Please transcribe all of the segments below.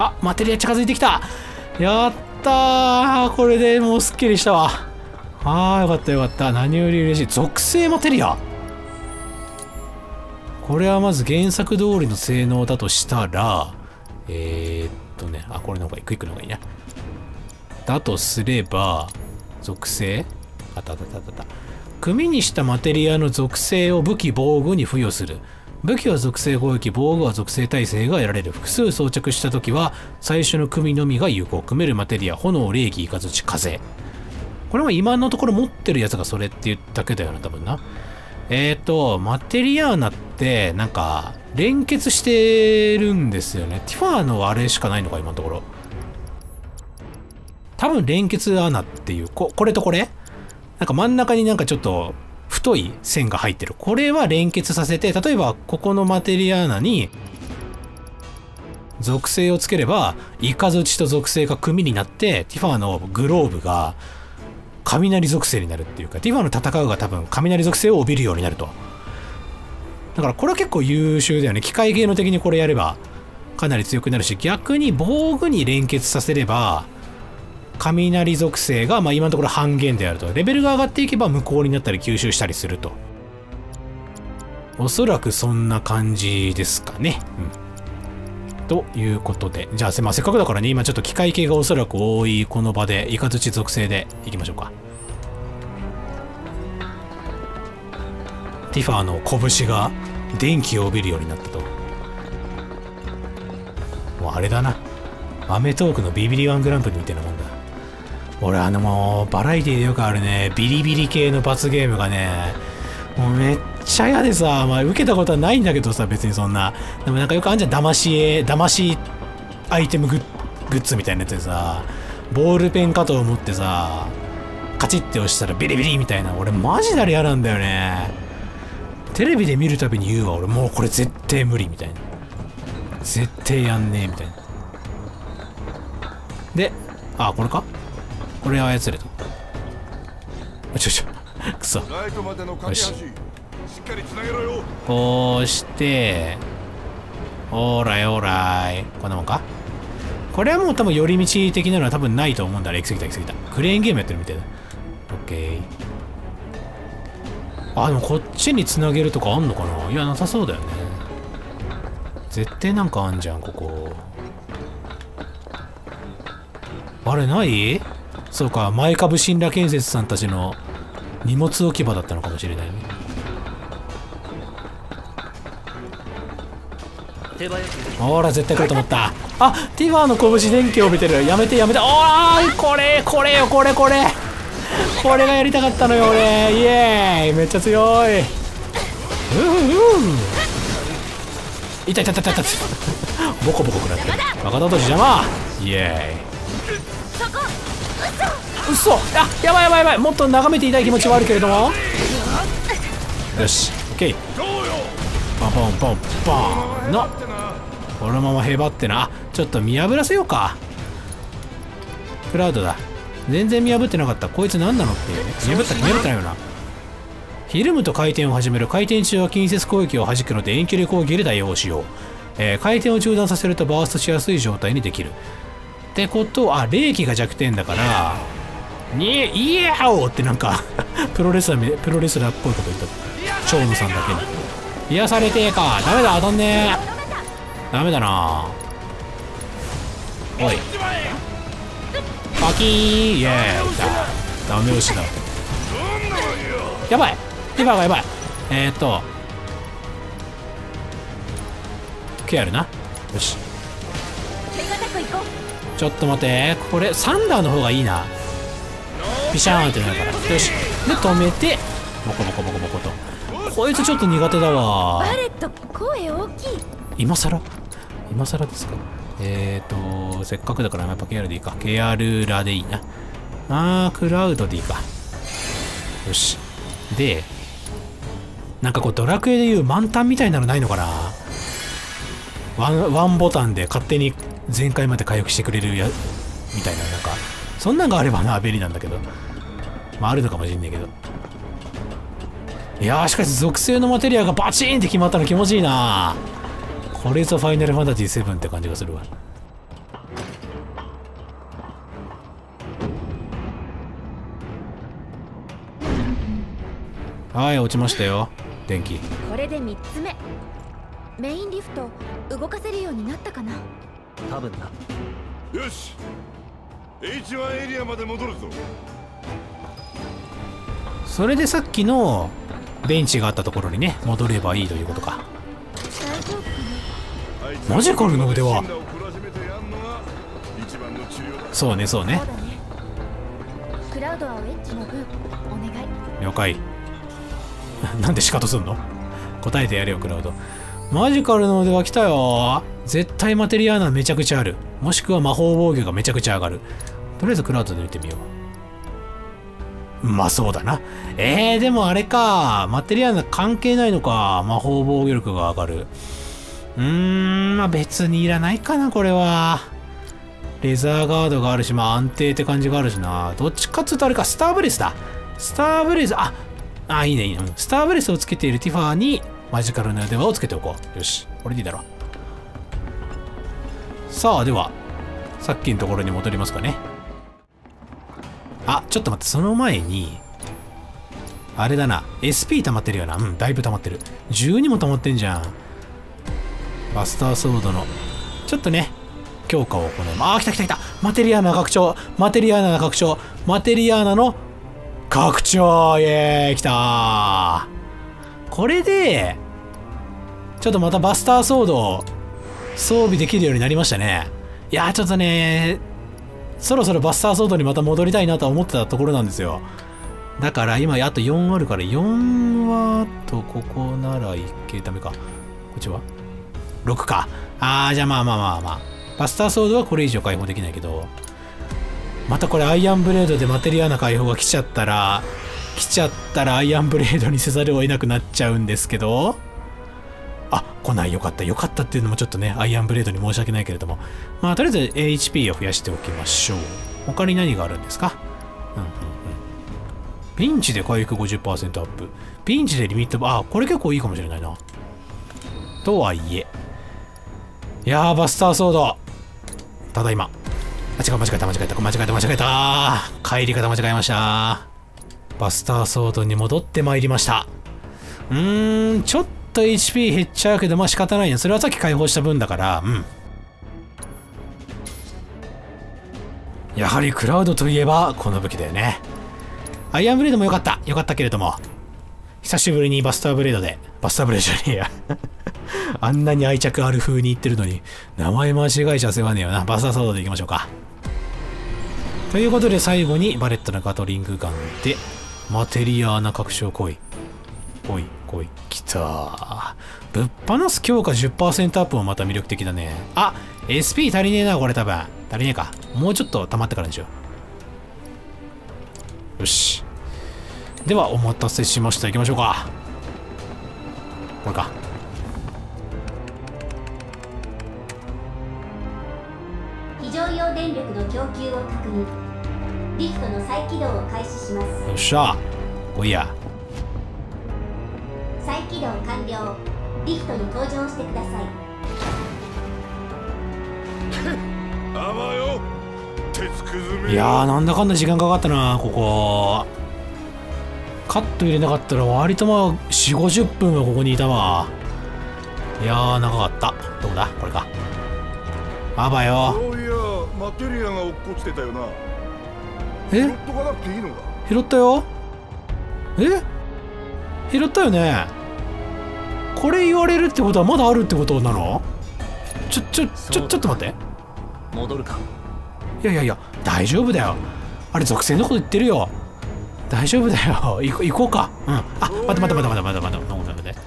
あマテリア近づいてきた。やったー。これでもうすっきりしたわ。あーよかったよかった。何より嬉しい。属性マテリアこれはまず原作通りの性能だとしたらえー、っとねあこれの方がいい。クイックの方がいいね。だとすれば属性。あったあったあったあった。組にしたマテリアの属性を武器防具に付与する。武器は属性攻撃防具は属性耐性が得られる。複数装着した時は最初の組のみが有効組めるマテリア炎霊気雷風。これは今のところ持ってるやつがそれって言っただけだよな多分な。えっ、ー、とマテリアーナってなんか連結してるんですよね。ティファーのあれしかないのか今のところ。多分連結穴っていうここれとこれ？なんか真ん中になんかちょっと太い線が入ってる。これは連結させて、例えばここのマテリアーナに属性をつければ、イカズチと属性が組になって、ティファーのグローブが雷属性になるっていうか、ティファーの戦うが多分雷属性を帯びるようになると。だからこれは結構優秀だよね。機械系の的にこれやればかなり強くなるし、逆に防具に連結させれば、雷属性が、まあ、今のところ半減であると。レベルが上がっていけば無効になったり吸収したりすると。おそらくそんな感じですかね。うん。ということで。じゃあ、まあ、せっかくだからね、今ちょっと機械系がおそらく多いこの場で、イカズチ属性でいきましょうか。ティファーの拳が電気を帯びるようになったと。もうあれだな。アメトークのビビリワングランプリみたいなもん。俺あのもうバラエティでよくあるねビリビリ系の罰ゲームがねもうめっちゃ嫌でさ、まあ、受けたことはないんだけどさ別にそんな。でもなんかよくあんじゃん騙し絵騙しアイテムグッズみたいなやつでさボールペンかと思ってさカチッて押したらビリビリみたいな。俺マジであれ嫌なんだよね。テレビで見るたびに言うわ俺。もうこれ絶対無理みたいな。絶対やんねえみたいな。であこれか？これ操れと。ちょちょくそ。よし。こうしてオーライオーライこんなもんか？これはもう多分寄り道的なのは多分ないと思うんだ。行き過ぎた行き過ぎたクレーンゲームやってるみたいだ。オッケー。あでもこっちにつなげるとかあんのかな？いやなさそうだよね。絶対なんかあんじゃんここ。あれない？そうか前株信羅建設さんたちの荷物置き場だったのかもしれないね。ほら絶対来ると思った。あティファーの拳電気を帯びてる。やめてやめて。おーいこれこれよこれこれ。これがやりたかったのよ俺。イエーイ。めっちゃ強い。うんうん。いたいたいたいたボコボコ食らって。バカだと邪魔。イエーイ。嘘。あやばいやばいやばい。もっと眺めていたい気持ちはあるけれども。よし。オッケーポンポンポンポン。のこのままへばってな。ちょっと見破らせようか。クラウドだ。全然見破ってなかった。こいつ何なのっていう。見破った見破ってないよな。ひるむと回転を始める。回転中は近接攻撃を弾くので遠距離攻撃で対応しよう、えー、回転を中断させるとバーストしやすい状態にできる。ってことは霊気が弱点だからにイエーオってなんか プロレスラープロレスラーっぽいこと言った。蝶野さんだけに。癒されてえか。ダメだ当たんねえ。ダメだな。おい。パキーイエーイ。ダメ押しだ。やばい。ティファーがやばい。えー、っと。ケアルな。よし。ちょっと待って。これサンダーの方がいいな。ピシャーンってなるから。よし。で止めて。ボコボコボコボコと。こいつちょっと苦手だわ。バレット声大きい。今更？今更ですか？えーとせっかくだからやっぱ KR でいいか。KR ラでいいな。あークラウドでいいか。よし。でなんかこうドラクエでいう満タンみたいなのないのかな？ワンワンボタンで勝手に全開まで回復してくれるやみたいななんかそんなんがあればな便利なんだけど。まああるのかもしんないけど。いやーしかし属性のマテリアがバチーンって決まったの気持ちいいな。これぞファイナルファンタジー7って感じがするわ。はい落ちましたよ。電気。これで3つ目。メインリフト動かせるようになったかな。多分なよし。H1 エリアまで戻るぞ。それでさっきのベンチがあったところにね戻ればいいということか。マジカルの腕は。そうねそうね。なそうだね。クラウドはウェッジの分お願い。了解。なんでシカトすんの？答えてやれよクラウドマジカルの腕は来たよ。絶対マテリアーナめちゃくちゃある。もしくは魔法防御がめちゃくちゃ上がる。とりあえずクラウドで見てみよう。まあそうだな。えー、でもあれか。マテリアーナ関係ないのか。魔法防御力が上がる。うーんまあ別にいらないかなこれは。レザーガードがあるし、まあ安定って感じがあるしな。どっちかっつうとあれか、スターブレスだ。スターブレス、あ、あ、いいね、いいね。スターブレスをつけているティファーにマジカルの腕輪をつけておこう。よし、これでいいだろう。さあ、では、さっきのところに戻りますかね。あ、ちょっと待って、その前に、あれだな、SP 溜まってるよな。うん、だいぶ溜まってる。12も溜まってんじゃん。バスターソードの、ちょっとね、強化を行います。あ、来た来た来たマテリアーナ拡張マテリアーナの拡張マテリアーナの拡張イエーイ来たーこれで、ちょっとまたバスターソードを装備できるようになりましたね。いやー、ちょっとねそろそろバスターソードにまた戻りたいなとは思ってたところなんですよ。だから今あと4あるから4はとここならいけダメか。こっちは ?6 か。あー、じゃあまあまあまあまあ。バスターソードはこれ以上解放できないけど、またこれアイアンブレードでマテリアーナ解放が来ちゃったら、来ちゃったらアイアンブレードにせざるを得なくなっちゃうんですけど、あ、来ないよかった。よかったっていうのもちょっとね、アイアンブレードに申し訳ないけれども。まあ、とりあえず HP を増やしておきましょう。他に何があるんですか？うんうんうん。ピンチで回復50%アップ。ピンチでリミット、あ、これ結構いいかもしれないな。とはいえ。いやー、バスターソード。ただいま。あ、違う、間違えた、間違えた、間違えた、間違えた。帰り方間違えました。バスターソードに戻ってまいりました。うーん、ちょっと HP 減っちゃうけど、まあ仕方ないね。それはさっき解放した分だから、うん。やはりクラウドといえば、この武器だよね。アイアンブレードも良かった。良かったけれども。久しぶりにバスターブレードで、バスターブレードじゃねえや。あんなに愛着ある風に言ってるのに、名前間違えちゃ世話ねえよな。バスターソードでいきましょうか。ということで最後にバレットのガトリングガンで、マテリアーナ拡張来い。来い、来い。来た。ぶっ放す強化10%アップもまた魅力的だね。あ !SP 足りねえな、これ多分。足りねえか。もうちょっと溜まってからにしよう。よし。では、お待たせしました。行きましょうか。これか。非常用電力の供給を確認リフトの再起動を開始しますよっしゃ。来いや。再起動完了リフトに搭乗してくださいあばよ鉄くずめいやー、なんだかんだ時間かかったな、ここ。カット入れなかったら割とまあ、4、50分はここにいたわ。いやー、長かった。どこだ？これか。あばよ。そういやマテリアが落っこちてたよなえ？拾っとかなくていいのか？拾ったよえ？拾ったよねこれ言われるってことはまだあるってことなの？ちょ、ちょ、ちょ、ちょっと待って。戻るかいやいやいや、大丈夫だよ。あれ、属性のこと言ってるよ。大丈夫だよ。行こ行こうか。うん。あ、待って待って待って待って待って待って待って待って。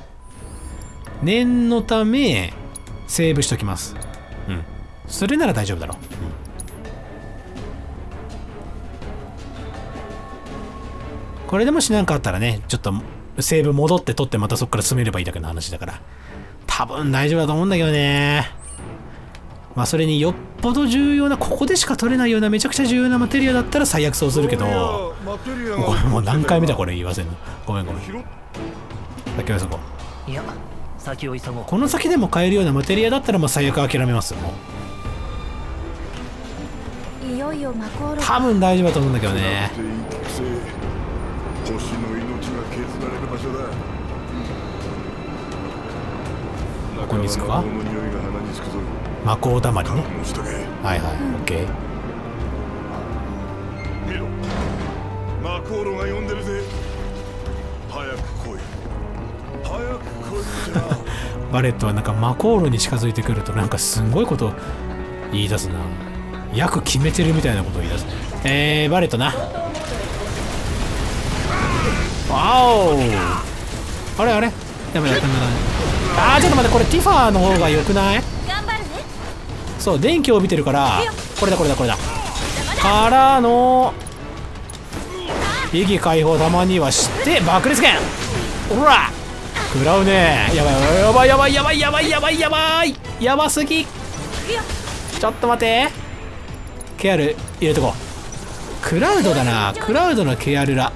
念のため、セーブしときます。うん。それなら大丈夫だろう。うん、これでもし何かあったらね、ちょっとセーブ戻って取ってまたそこから進めればいいだけの話だから。多分大丈夫だと思うんだけどね。まあそれによっぽど重要な、ここでしか取れないようなめちゃくちゃ重要なマテリアだったら最悪そうするけど、そういやマテリアがごめんもう何回目だこれれ言わせんの？ごめんごめん。先はそこ。いや先を急ごうこの先でも買えるようなマテリアだったらまあ最悪諦めますよ、もう。いよいよマコーロ多分大丈夫だと思うんだけどね。星の命が削られる場所だ。ここに着くか魔法だまりねはいはいオッケー見ろ。魔航路が呼んでるぜ。早く来い。早く来い バレットはなんか魔航路に近づいてくるとなんかすんごいこと言い出すな。約決めてるみたいなことを言い出す。えー、バレットなわおあれあれ。ダメだダメだあーちょっと待ってこれティファーの方が良くない？そう電気を帯びてるからこれだこれだこれだ。からの意義解放たまにはして爆裂剣ほら。食らうね。やばいやばいやばいやばいやばいやばいやばい。やばすぎ。ちょっと待って。ケアル入れとこう。クラウドだな。クラウドのケアルラ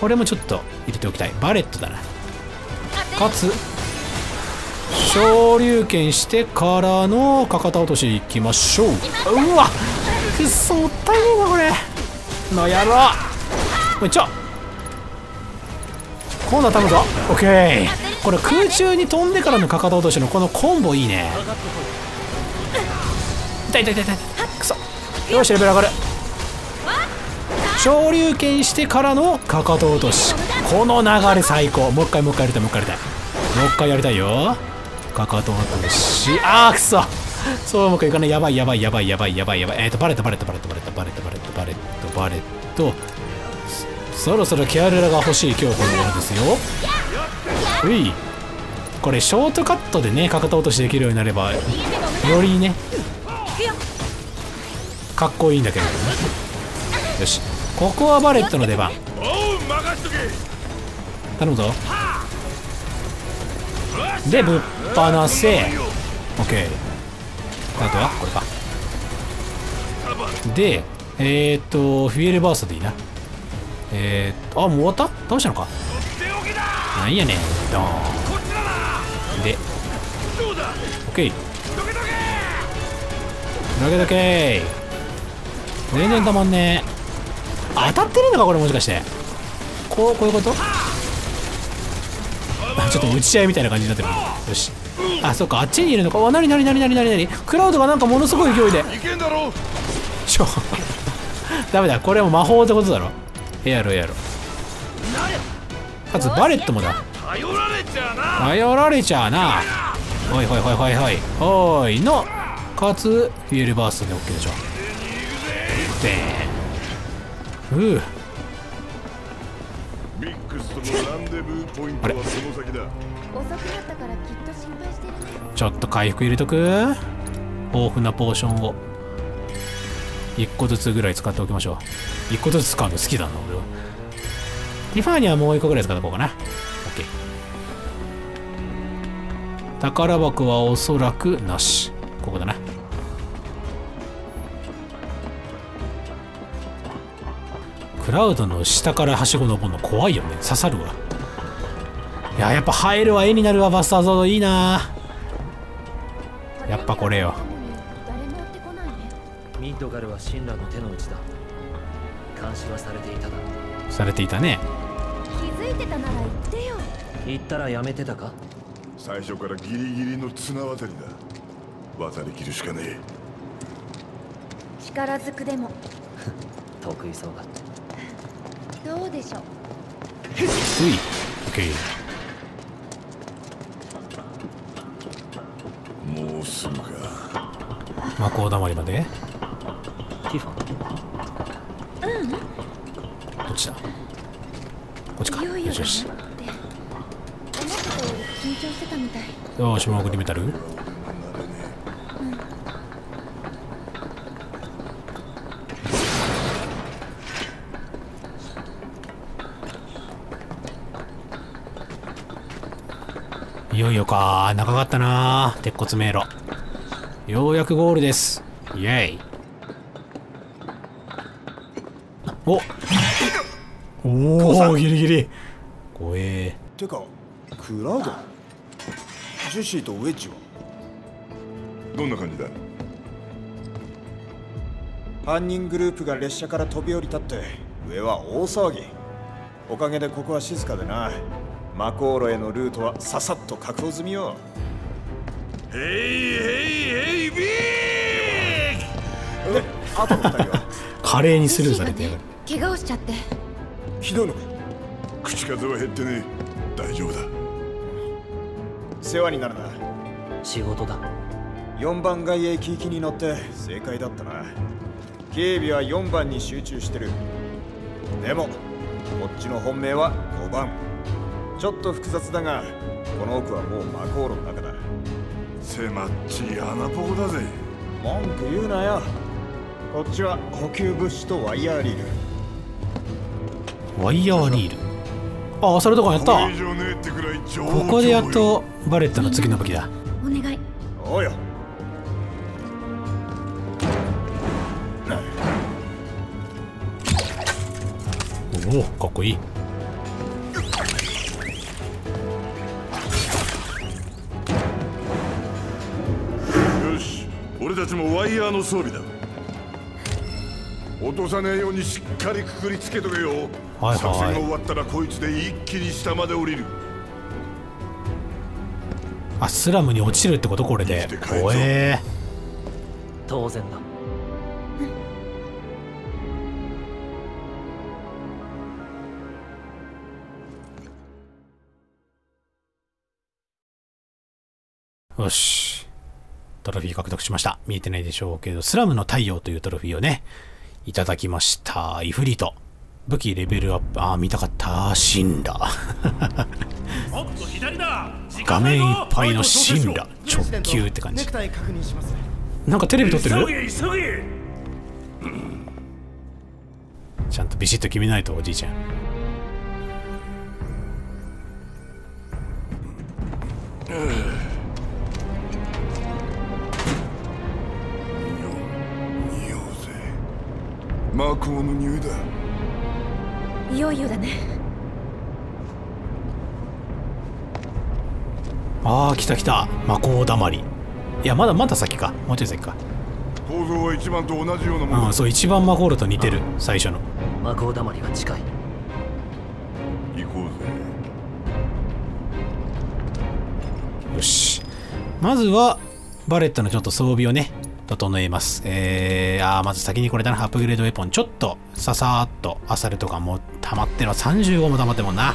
これもちょっと入れておきたい。バレットだな。かつ昇竜拳してからのかかた落としいきましょう。うわくっそもったいねえなこれ。の野郎もういっちゃ今度は頼むぞ。オッケーこれ空中に飛んでからのかかと落としのこのコンボいいね。痛い痛い痛い痛い。くそ。よしレベル上がる昇竜拳してからのかかと落とし。この流れ最高。もう一回もう一回やりたいもう一回やりたい。もう一回やりたいよ。かかと落とし。あーくそ。そううまくいかない。やばいやばいやばいやばいやばいやばい。えっ、ー、とバレットバレットバレットバレットバレットバレットバレットバレット。そろそろケアルラが欲しい今日この頃ですよ。うい。これショートカットでねかかと落としできるようになればよりねかっこいいんだけどね。よし。ここはバレットの出番。頼むぞ。でぶっ放せ。OK あとはこれか。でえー、っとフィエルバーストでいいな。えー、っとあもう終わった？倒したのか。なんやねん。ドーン。で。OK どけ。どけ。全然たまんねえ。当たってるのかこれもしかして。こうこういうこと？あちょっと打ち合いみたいな感じになってる。よし。あそっか。あっちにいるのか。わなになになになになになに？クラウドがなんかものすごい勢いで。いけんだろちょ ダメだ。これも魔法ってことだろ。エアロエアロかつバレットもだ。頼られちゃな。頼られちゃうな。おいほいほいほいほい。おいのかつフィエルバーストで OK でしょ。でーう。ーミックスとのランデブーポイントはその先だ。遅くなったからきっと心配してる。ねちょっと回復入れとく？豊富なポーションを。1個ずつぐらい使っておきましょう。1個ずつ使うの好きだな俺は。ティファーにはもう1個ぐらい使っておこうかな。OK 宝箱はおそらくなし。ここだなクラウドの下からはしご登るの怖いよね。刺さるわ。いややっぱ入るは絵になるわバスターゾード。いいな。やっぱこれよ。誰も追ってこないねミッドガルは神羅の手の内だ。監視はされていたがされていたね。気づいてたなら言ってよ。言ったらやめてたか？最初からギリギリの綱渡りだ。渡りきるしかねえ。力ずくでも。得意そうだどうでしょう？うい受け入れもうすぐか。魔法だまりまで。ティファン。うん。どっちだ？こっちか。よしよし。よしもう送りメタル。いよいよか長かったな鉄骨迷路。ようやくゴールです。イエイ。お。おおギリギリ。怖えてかクラウド。ジェシーとウェッジは？どんな感じだ？犯人グループが列車から飛び降りたって上は大騒ぎ。おかげでここは静かでなマコーロへのルートはささっと確保済みよ。ヘイヘイヘイビーであとの二人は？華麗にスルーされてやがる。怪我をしちゃって。ひどいのか口数は減ってね大丈夫だ。世話になるな。仕事だ。4番外へ聞きに乗って正解だったな。警備は4番に集中してる。でもこっちの本命は5番ちょっと複雑だがこの奥はもうマコーロの中だ。狭っちい穴ポコだぜ。文句言うなよ。こっちは補給物資とワイヤーリール。ワイヤーリール？あアサルトガンやった。こここでやっとバレットの次の武器だ。お願い。おうよ。おおかっこいいちもワイヤーの装備だ。落とさねえようにしっかりくくりつけとけよ、はいはい。作戦が終わったらこいつで一気に下まで降りる。あスラムに落ちるってことこれで。おえ当然だ。ー、よしトロフィー獲得しました。見えてないでしょうけどスラムの太陽というトロフィーをねいただきました。イフリート。武器レベルアップ。ああ見たかった。死んだ。画面いっぱいの死んだ。直球って感じなんかテレビ撮ってる？ちゃんとビシッと決めないとおじいちゃん。匂魔法の匂いだ。いよいよだね。ああ来た来た。魔法だまり。いやまだまだ先か。もうちょい先か。構造は一番と同じようなもの。だうんそう一番魔法ルと似てる。最初の。魔法だまりは近い。行こうぜ。よし。まずはバレットのちょっと装備をね整えます。えー、あまず先にこれだな。アップグレードウェポン。ちょっとささーっとアサルとかも溜まってるわ。35も溜まってもんな。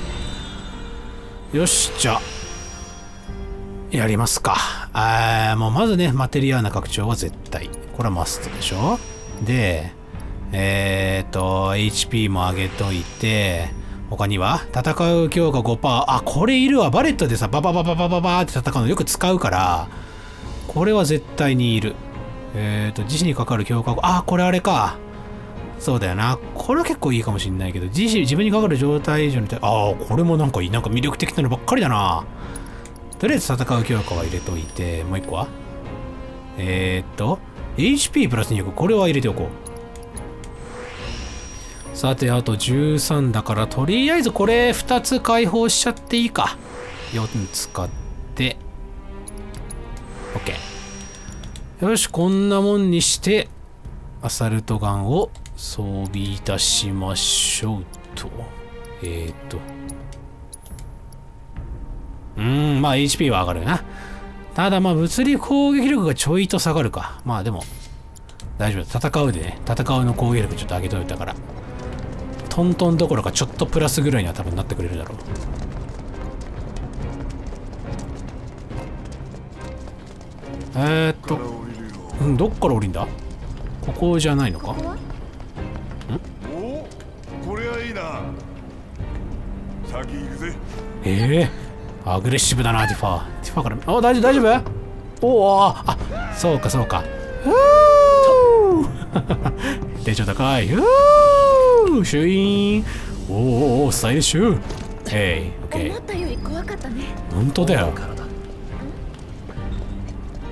よしじゃ。あやりますか。あーもうまずねマテリアーな拡張は絶対。これはマストでしょ。でえーと HP も上げといて他には戦う強化5%あこれいるわ。バレットでさバババババババーって戦うのよく使うからこれは絶対にいる。えーと自身にかかる強化5あこれあれか。そうだよな。これは結構いいかもしんないけど自身自分にかかる状態以上にああこれもなんかいいなんか魅力的なのばっかりだな。とりあえず戦う強化は入れといてもう一個は？えー、っと HP プラス200これは入れておこう。さてあと13だからとりあえずこれ2つ解放しちゃっていいか。4つ使って。OK よしこんなもんにしてアサルトガンを装備いたしましょうと。えー、と。うーんまあ HP は上がるな。ただまあ物理攻撃力がちょいと下がるか。まあでも大丈夫戦うでね。戦うの攻撃力ちょっと上げといたから。トントンどころかちょっとプラスぐらいには多分なってくれるだろう。えー、っと。うんどっから降りんだ？ここじゃないのか？おこれはいいな。先行くぜ。ええアグレッシブだなティファー。ティファーから。あ大丈夫大丈夫？おおあそうかそうか。うー。テンション高い。うー。シュイーン。おーおースタイリッシュ。へいオッケー。思ったより怖かったね。本当だよ。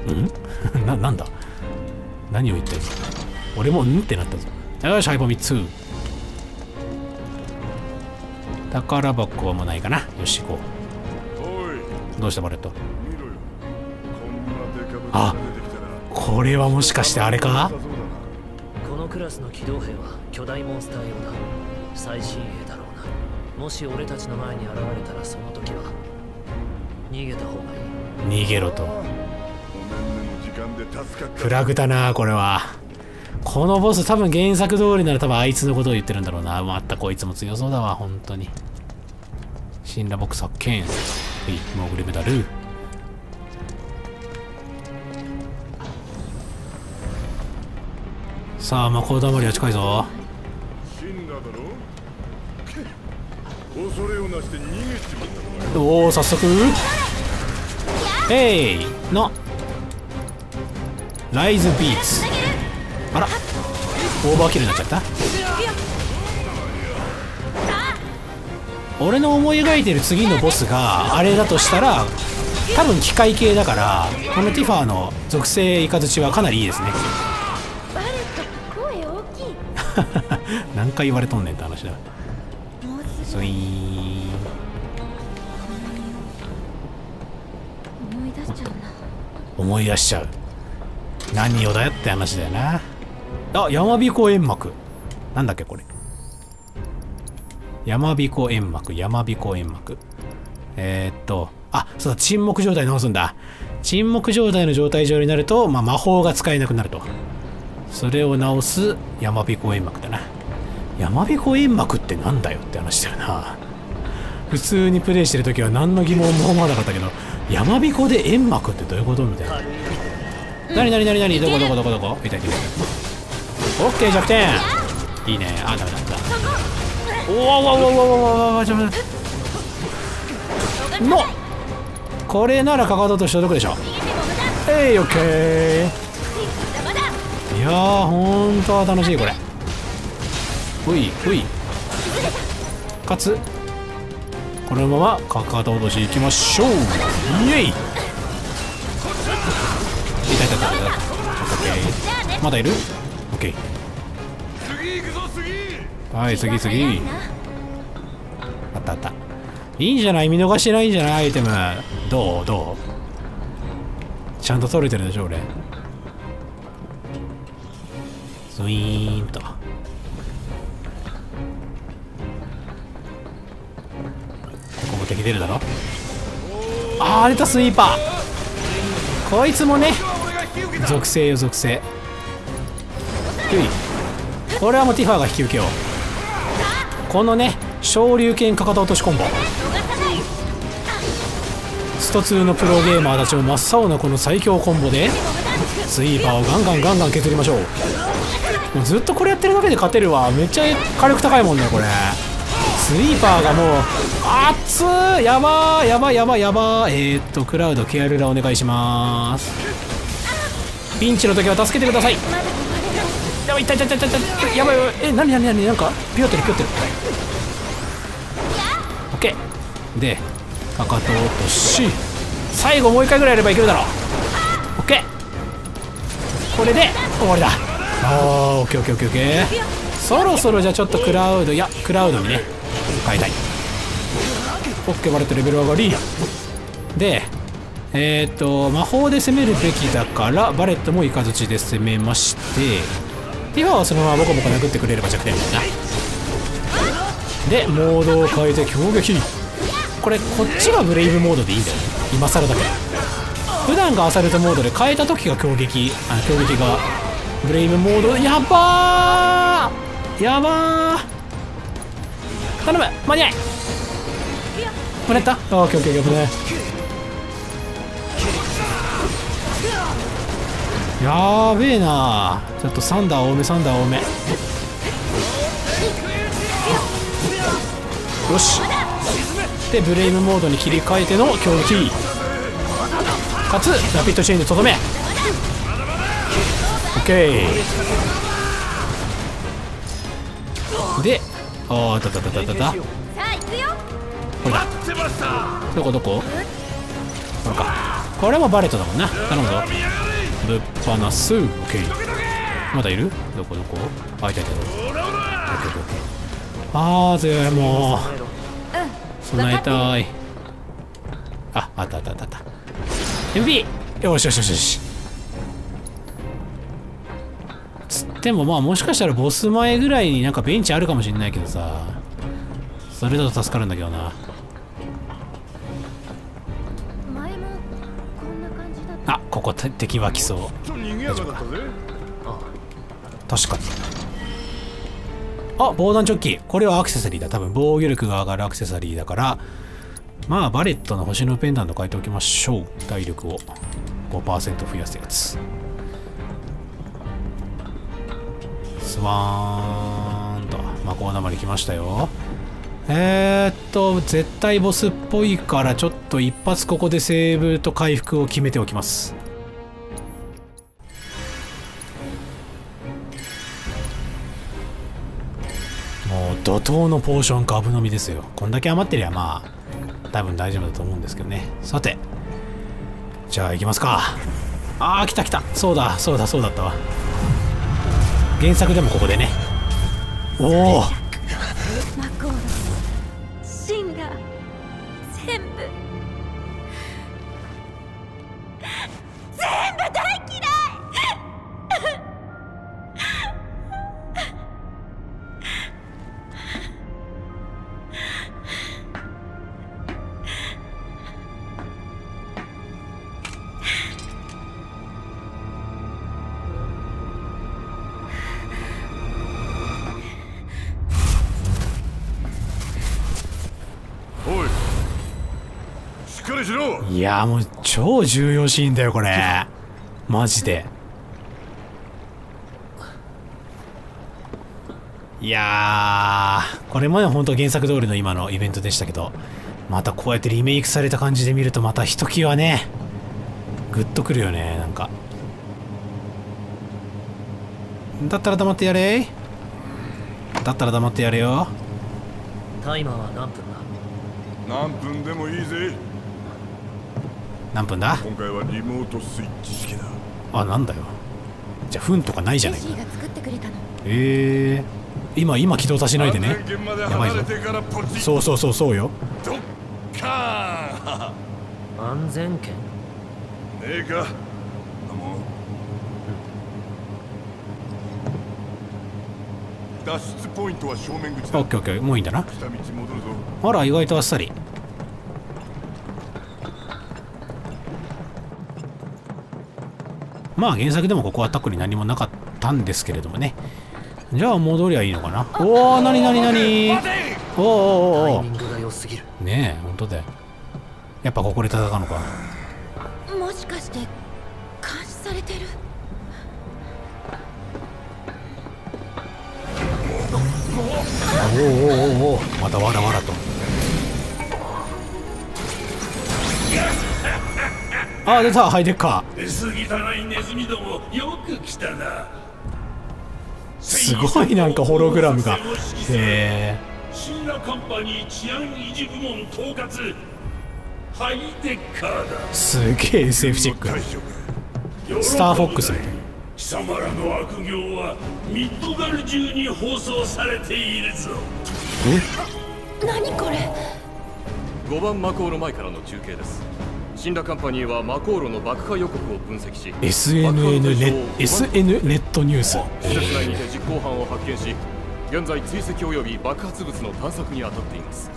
ん？ななんだ？何を言ってる俺もうんってなったぞよしハイポミ2宝箱はもうないかな。よし行こう。どうしたバレット？あこれはもしかしてあれか？このクラスの機動兵は巨大モンスター用だ。最新鋭だろうな。もし俺たちの前に現れたらその時は逃げた方がいい。逃げろとフラグだなこれは。このボス多分原作通りなら多分あいつのことを言ってるんだろうな。またこいつも強そうだわ本当に。神羅ボクサー剣はいモーグルメダル。さあ魔法玉りは近いぞ。死んだだろ？け 恐れをなして逃げちまったおお早速。えいのライズビーツあら。オーバーキルになっちゃった？俺の思い描いてる次のボスがあれだとしたら多分機械系だからこのティファーの属性イカズチはかなりいいですね。何回言われとんねんって話だ。スイー。ン思い出しちゃう何をだよって話だよな。あ山彦煙幕。なんだっけこれ。山彦煙幕山彦煙幕。えー、っとあそうだ沈黙状態直すんだ。沈黙状態の状態上になると、まあ、魔法が使えなくなると。それを直す山彦煙幕だな。山彦煙幕ってなんだよって話だよな。普通にプレイしてる時は何の疑問も思わなかったけど山彦で煙幕ってどういうことみたいな。なになになになにどこどこどこ？どこいたいたい。たオッケー弱点。いいね。あダメだったおわわわわわわわちょっとのこれならかかととして届くでしょえいオッケーいやーほんと楽しいこれほいほいかつこのままかかと落としいきましょうイエイいたいたいたいたオッケーまだいる？オッケー次行くぞ次はい次次。あったあった。いいんじゃない？見逃してないんじゃない？アイテム。どう？どう？ちゃんと取れてるでしょ俺。スイーンと。ここも敵出るだろ？あー出たスイーパー。こいつもね属性よ属性。ゆい。これはもうティファーが引き受けよう。このね昇竜拳かかと落としコンボ。スト2のプロゲーマーたちも真っ青なこの最強コンボでスイーパーをガンガンガンガン削りましょう。もうずっとこれやってるだけで勝てるわ。めっちゃ火力高いもんねこれ。スイーパーがもう熱ーやばーやばいやばいやばー。えー、っとクラウドケアルラお願いします。ピンチの時は助けてください。やばい痛い痛い痛い痛い痛いやばいやばいえ何何何なんかピヨってるピヨってるオッケー。でかかと落とし最後もう一回ぐらいやればいけるだろう。オッケー。これで終わりだ。あーオッケーオッケーオッケーオッケー。そろそろじゃあちょっとクラウドいやクラウドにね変えたい。オッケーバレットレベル上がり。でえっ、と魔法で攻めるべきだからバレットもイカズチで攻めましてティファはそのままボコボコ殴ってくれれば弱点だな。でモードを変えて強撃。これこっちがブレイブモードでいいんだよ。ね今更だけど。普段がアサルトモードで変えた時が強撃あ強撃がブレイブモード。やばー！やばー！頼む間に合い間に合った？あオッケーオッケーオッケーやーべえな。ちょっとサンダー多めサンダー多め。よし。でブレイブモードに切り替えての強撃かつラピッドチェーンでとどめ。OK でああ行くよ。これだ。出ましたどこどこ？これか。これもバレットだもんな。頼むぞぶっ放す OK まだいる？どこどこ？あいたいたいた OK OK あー強いもう備えたい。ああったあったあったあった。MP よしよしよしよし。つってもまあもしかしたらボス前ぐらいになんかベンチあるかもしれないけどさ。それだと助かるんだけどな。こ敵湧きそう。ちょ賑やか確かに。あ防弾チョッキ。これはアクセサリーだ。多分防御力が上がるアクセサリーだから。まあバレットの星のペンダント書いておきましょう。体力を。5%増やすやつ。スワーンと。魔法玉に来ましたよ。えー、っと絶対ボスっぽいからちょっと一発ここでセーブと回復を決めておきます怒涛のポーションガブ飲みですよ。こんだけ余ってりゃまあ多分大丈夫だと思うんですけどね。さてじゃあ行きますか。ああ来た来た。そうだそうだそうだったわ。原作でもここでね。おおやーもう超重要シーンだよこれ。マジで。いやーこれまで本当原作通りの今のイベントでしたけどまたこうやってリメイクされた感じで見るとまたひときわねグッとくるよねなんか。だったら黙ってやれだったら黙ってやれよ。タイマーは何分だ？何分でもいいぜ何分だ？今回はリモートスイッチ式だ。あなんだよ。じゃあ糞とかないじゃないか。ええ。今今起動させないでね。やばいぞ。そうそうそうそうよ。ドッカーン。安全圏？ねえか。も。う脱出ポイントは正面口だ。オッケーオッケー。もういいんだな。あら意外とあっさりまあ原作でもここは特に何もなかったんですけれどもね。じゃあ戻りゃいいのかな。おおなになになにおーおーおーおねえ本当だよやっぱここで戦うのか。もしかして監視されてる？おーおーおーおー。またわらわらとあ出た。ハイデッカーいネズミどもよく来たな。すごいなんかホログラムが。へえシンラカンパニー治安維持部門統括。ハイデッカーだ。すげえ SF チェック。スターフォックス貴様らの悪行はミッドガル中に放送されているぞ。何これ？5番マコーロ前からの中継ですシンラカンパニーはマコーロの爆破予告を分析し SNN ネ SN ネットニュース。施設内にて実行犯を発見し現在追跡及び爆発物の探索に当たっています。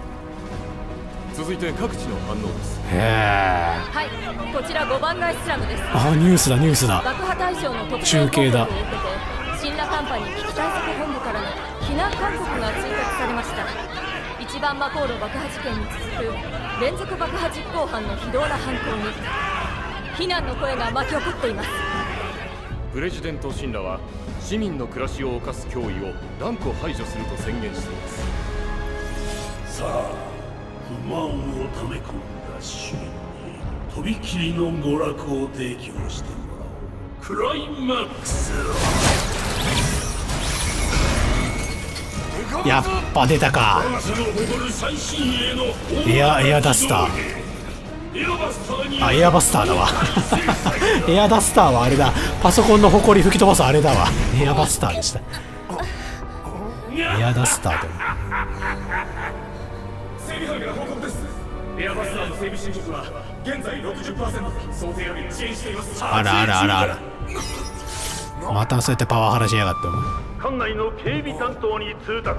続いて各地の反応です。へえはいこちら5番街スラムです。あニュースだニュースだ。爆破対象の特中継だ。報告を受けて新羅カンパニー危機対策本部からの避難勧告が追加されました一番マコーロ爆破事件に続く連続爆破実行犯の非道な犯行に非難の声が巻き起こっています。プレジデントシンラは市民の暮らしを侵す脅威を断固排除すると宣言しています。さあ不満を溜め込んだ市民にとびきりの娯楽を提供してもらおう。クライマックスやっぱ出たか。エアエアダスター。あエアバスターだわ。エアダスターはあれだ。パソコンのホコリ吹き飛ばすあれだわ。エアバスターでした。エアダスターとあらあらあらあら。またそうやってパワハラしやがってお前館内の警備担当に通達。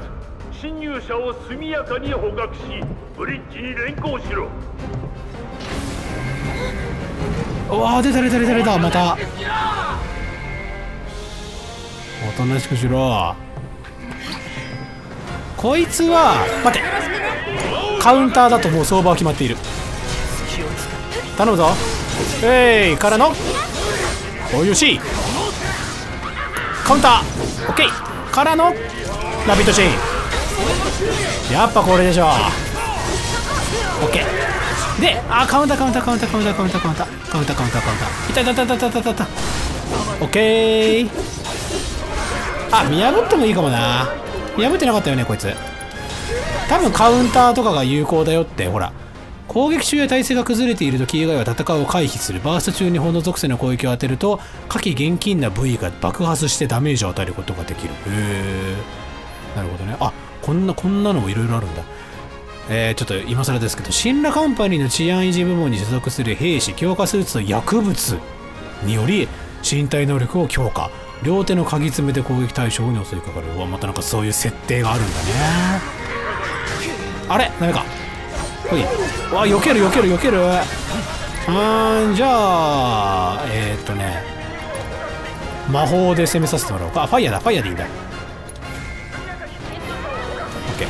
侵入者を速やかに捕獲しブリッジに連行しろ。うわー出た出た出た出たまた。おとなしくしろ。こいつは待て。カウンターだともう相場は決まっている。頼むぞ。えいからの。およし。カウンター。オッケーからのラビットチェーン。やっぱこれでしょ。オッケーであカウンターカウンターカウンターカウンターカウンターカウンター。カウンターカウンターカウンター。いたいたいたいたいたいたいた。オッケーあ見破ってもいいかもな。見破ってなかったよねこいつ。多分カウンターとかが有効だよってほら。攻撃中や体勢が崩れているとキーガイは戦うを回避する。バースト中に炎属性の攻撃を当てると火器厳禁な部位が爆発してダメージを与えることができる。へえなるほどね。あこんなこんなのもいろいろあるんだ。えー、ちょっと今更ですけどシンラカンパニーの治安維持部門に所属する兵士強化スーツの薬物により身体能力を強化。両手の鍵爪で攻撃対象に襲いかかる。うわまたなんかそういう設定があるんだね。あれダメか。ほい。わ避ける避ける避ける。あーんじゃあえー、っとね。魔法で攻めさせてもらおうか。あファイヤーだファイヤーでいいんだ。オッケー。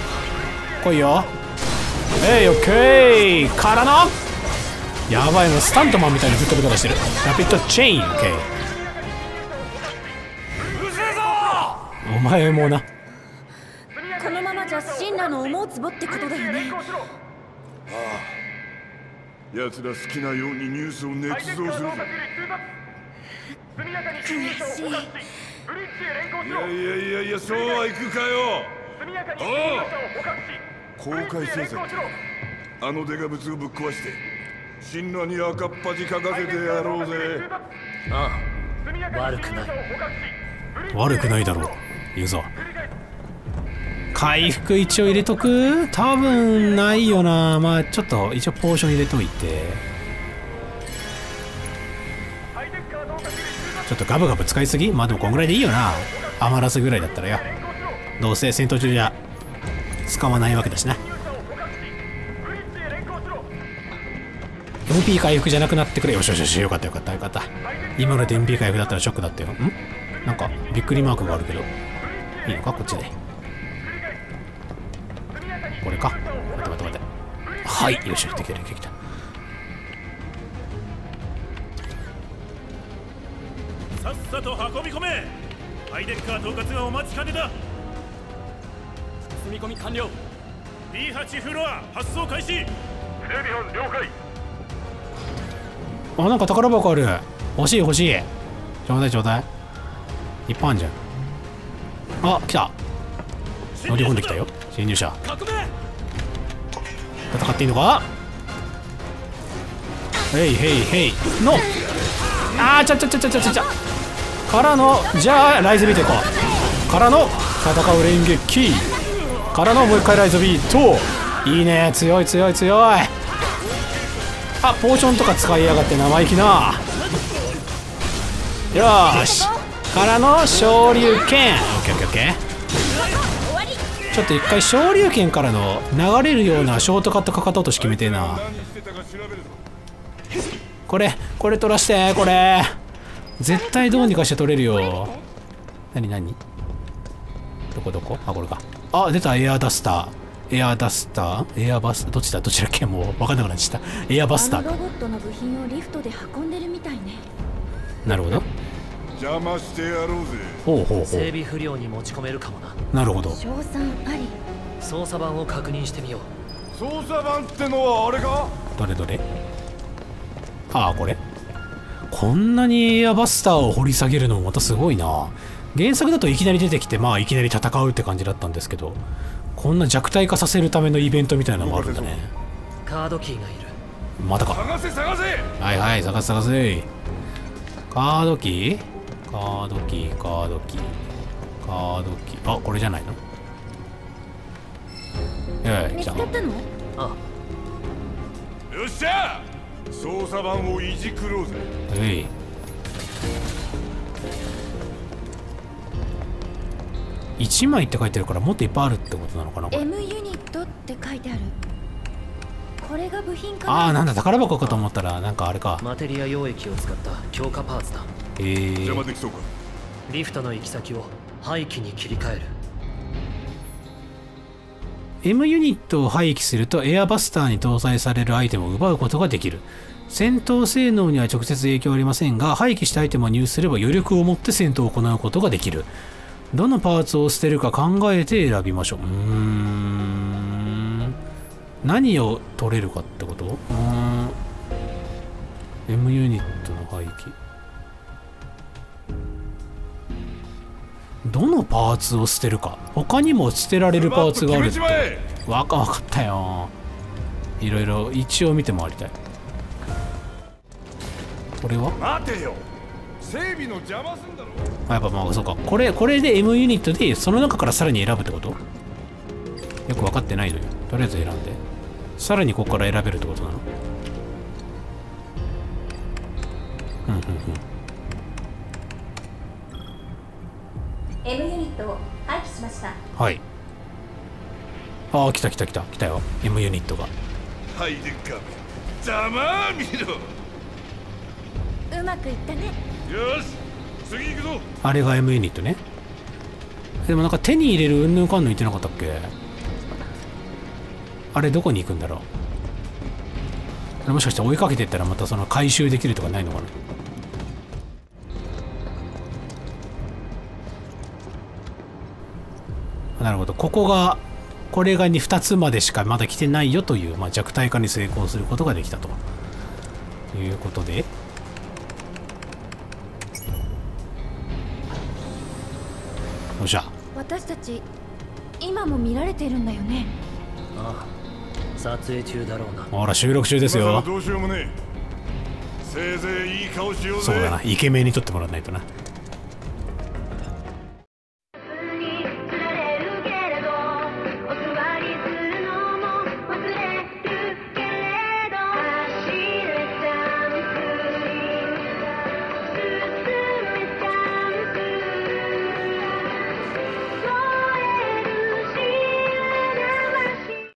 来いよ。えいオッケー。からのやばいのスタントマンみたいな吹っ飛び方してる。ラピッドチェインオッケー。お前もな。このままじゃ神羅の思うつぼってことだよね。奴ら好きなようにニュースを捏造する。ぞ悔しいいやいやいやいやそうはいくかよ。おう公開制作あのデカブツをぶっ壊して神羅に赤っ恥かかせてやろうぜ。ああ。悪くない。悪くないだろう。言うぞ回復一応入れとく？多分ないよな。まあちょっと一応ポーション入れといて。ちょっとガブガブ使いすぎ？まあでもこんぐらいでいいよな。余らすぐらいだったらよ。どうせ戦闘中じゃ使わないわけだしな。MP 回復じゃなくなってくれ。よしよしよしよかったよかったよかった。今ので MP 回復だったらショックだったよ。ん？なんかびっくりマークがあるけど。いいのか？こっちで。これか。待って待って待って。はい。よしできたできたできた。さっさと運び込め。ハイデッカー統括がお待ちかねだ。積み込み完了。B8 フロア発送開始。整備班了解。あなんか宝箱ある。欲しい欲しい。ちょうだいちょうだい。いっぱいあんじゃんあ来た。乗り込んできたよ侵入者。戦っていいのか？ヘイヘイヘイ。のあーちゃちゃちゃちゃちゃちゃ。ちゃからのじゃあライズビートいこう。からの戦う連撃からのもう一回ライズビート。いいね。強い強い強い。あポーションとか使いやがって生意気な。よーし。からの昇竜拳オッケーオッケーオッケーちょっと一回昇竜拳からの流れるようなショートカットかかと落とし決めてえな。これこれ取らしてこれ。絶対どうにかして取れるよ。何何？どこどこ？あこれか。あ出た。エアダスター。エアダスター？エアバス？どっちだ？どっちだっけ？もう分かんなくなっちゃった。エアバスターロボットの部品をリフトで運んでるみたいね。なるほど邪魔してやろうぜ。ほうほうほ整う備不良に持ち込めるかもな。なるほど。賞賛あり。操作盤を確認してみよう。操作盤ってのはあれか？どれどれああこれ。こんなにエアバスターを掘り下げるのもまたすごいな。原作だといきなり出てきてまあいきなり戦うって感じだったんですけどこんな弱体化させるためのイベントみたいなのもあるんだね。カードキーがいる。またか。探せ探せ！はいはい探せ探せ。カードキー？カードキーカードキーカードキー。あこれじゃないの？ええ来た見つかったの？あ。よっしゃ！操作盤をいじくろうぜ。えい。1枚って書いてるからもっといっぱいあるってことなのかなこれ。M ユニットって書いてある。これが部品かな？ああなんだ宝箱かと思ったらなんかあれか。マテリア溶液を使った強化パーツだえー。邪魔できそうか？リフトの行き先を廃棄に切り替える。M ユニットを廃棄するとエアバスターに搭載されるアイテムを奪うことができる。戦闘性能には直接影響はありませんが廃棄したアイテムを入手すれば余力を持って戦闘を行うことができる。どのパーツを捨てるか考えて選びましょう。うーん。何を取れるかってこと？うーん。M ユニットの廃棄どのパーツを捨てるか。他にも捨てられるパーツがあるって。わかわかったよ。いろいろ一応見て回りたい。これは？待てよ。整備の邪魔すんだろ。あやっぱまあそうか。これこれで M ユニットでその中からさらに選ぶってこと？よく分かってないのよ。とりあえず選んで。さらにここから選べるってことなの？うんうんうんはい。ああ来た来た来た。来たよ。M ユニットが。はいでっか。ざまあ見ろ。うまくいったね。よし。次行くぞ。あれが M ユニットね。でもなんか手に入れるうんぬんかんぬん言ってなかったっけ？あれどこに行くんだろう？もしかして追いかけてったらまたその回収できるとかないのかな？なるほど。ここがこれが 2, 2つまでしかまだ来てないよという、まあ、弱体化に成功することができたと。いうことで。よっしゃ。私たち今も見られてるんだよね？ああ撮影中だろうな。ほら収録中ですよ。どうしようもねえ。せいぜいいい顔しようぜ。そうだな。イケメンに撮ってもらわないとな